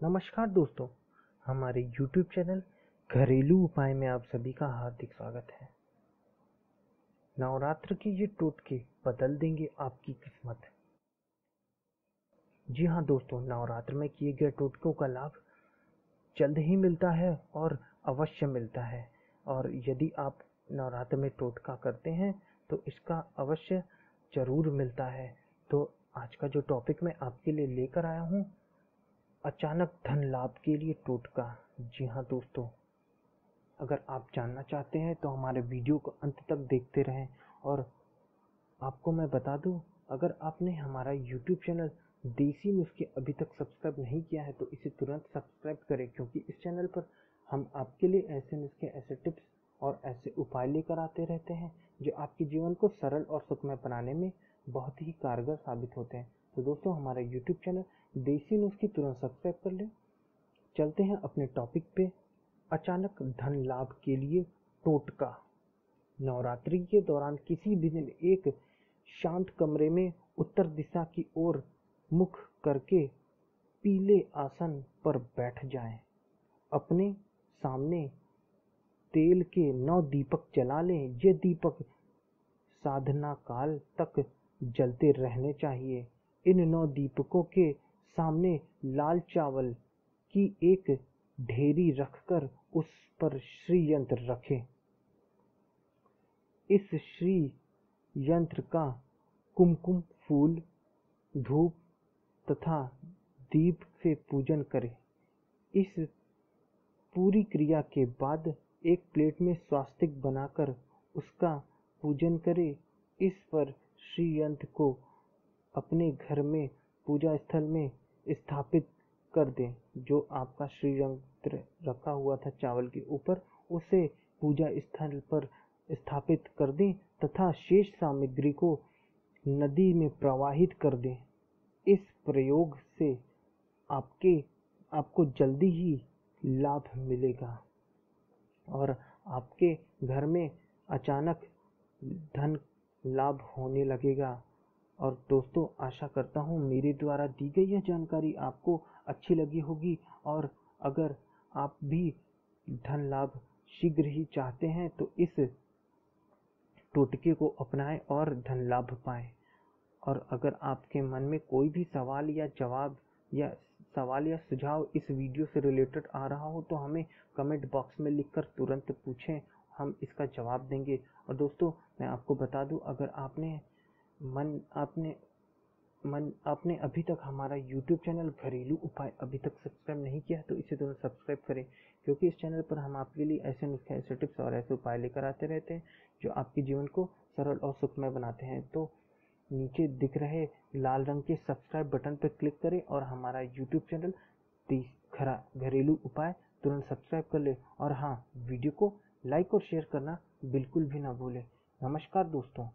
नमस्कार दोस्तों, हमारे YouTube चैनल घरेलू उपाय में आप सभी का हार्दिक स्वागत है। नवरात्र के ये टोटके बदल देंगे आपकी किस्मत। जी हाँ दोस्तों, नवरात्र में किए गए टोटकों का लाभ जल्द ही मिलता है और अवश्य मिलता है। और यदि आप नवरात्र में टोटका करते हैं तो इसका अवश्य ज़रूर मिलता है। तो आज का जो टॉपिक मैं आपके लिए लेकर आया हूँ अचानक धन लाभ के लिए टोटका। जी हाँ दोस्तों, अगर आप जानना चाहते हैं तो हमारे वीडियो को अंत तक देखते रहें और आपको मैं बता दूँ, अगर आपने हमारा यूट्यूब चैनल देसी नुस्खे अभी तक सब्सक्राइब नहीं किया है तो इसे तुरंत सब्सक्राइब करें, क्योंकि इस चैनल पर हम आपके लिए ऐसे नुस्खे ऐसे टिप्स और ऐसे उपाय लेकर आते रहते हैं जो आपके जीवन को सरल और सुखमय बनाने में बहुत ही कारगर साबित होते हैं। तो दोस्तों, हमारा यूट्यूब चैनल देसी नुस्खे तुरंत सब्सक्राइब कर लें। चलते हैं अपने टॉपिक पे। अचानक धन लाभ के लिए टोटका। नवरात्रि के दौरान किसी भी दिन एक शांत कमरे में उत्तर दिशा की ओर मुख करके पीले आसन पर बैठ जाएँ। अपने सामने तेल के नौ दीपक जला लें। ये दीपक साधना काल तक जलते रहने चाहिए। इन नौ दीपकों के सामने लाल चावल की एक ढेरी रखकर उस पर श्री यंत्र रखें। इस श्री यंत्र का कुमकुम फूल, धूप तथा दीप से पूजन करें। इस पूरी क्रिया के बाद एक प्लेट में स्वास्तिक बनाकर उसका पूजन करें। इस पर श्री यंत्र को अपने घर में, पूजा स्थल में स्थापित कर दें, जो आपका श्री यंत्र रखा हुआ था चावल के ऊपर, उसे पूजा स्थल पर स्थापित कर दें तथा शेष सामग्री को नदी में प्रवाहित कर दें। इस प्रयोग से आपके, आपको जल्दी ही लाभ मिलेगा। और आपके घर में अचानक धन लाभ होने लगेगा। और दोस्तों, आशा करता हूँ मेरे द्वारा दी गई यह जानकारी आपको अच्छी लगी होगी। और अगर आप भी धन लाभ शीघ्र ही चाहते हैं तो इस टोटके को अपनाएँ और धन लाभ पाएँ। और अगर आपके मन में कोई भी सवाल या जवाब या सवाल या सुझाव इस वीडियो से रिलेटेड आ रहा हो तो हमें कमेंट बॉक्स में लिखकर तुरंत पूछें, हम इसका जवाब देंगे। और दोस्तों, मैं आपको बता दूँ, अगर आपने मन आपने मन आपने अभी तक हमारा YouTube चैनल घरेलू उपाय अभी तक सब्सक्राइब नहीं किया तो इसे तुरंत सब्सक्राइब करें। क्योंकि इस चैनल पर हम आपके लिए ऐसे नुस्खे, ऐसे टिप्स और ऐसे उपाय लेकर आते रहते हैं, जो आपके जीवन को सरल और सुखमय बनाते हैं। तो नीचे दिख रहे लाल रंग के सब्सक्राइब बटन पर क्लिक करें और हमारा यूट्यूब चैनल खरा, घरेलू उपाय तुरंत सब्सक्राइब कर ले। और हाँ वीडियो को लाइक और शेयर करना बिल्कुल भी ना भूलें। नमस्कार दोस्तों।